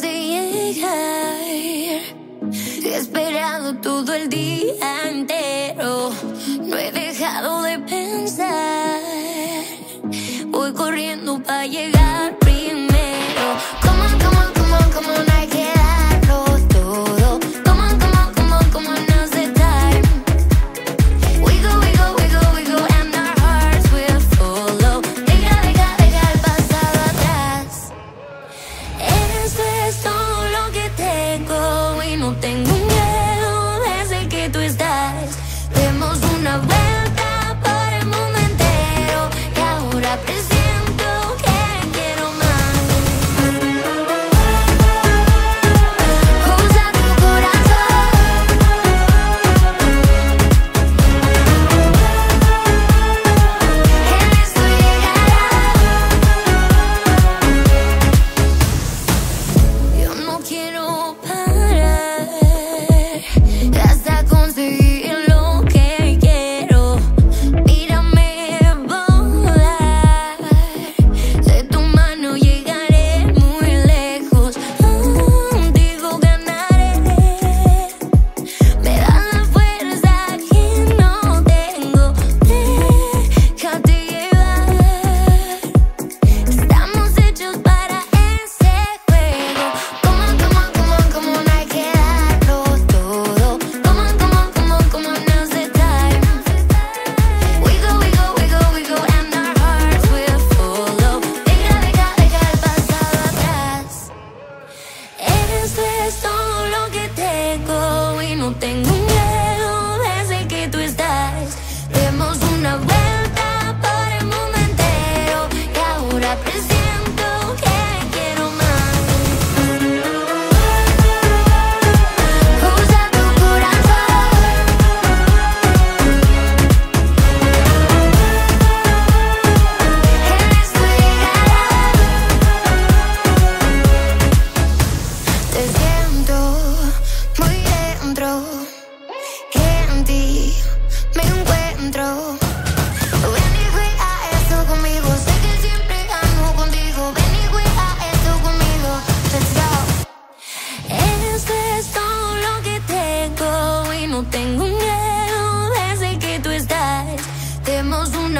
de llegar. He esperado todo el día entero. No he dejado de pensar. Voy corriendo para llegar.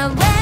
away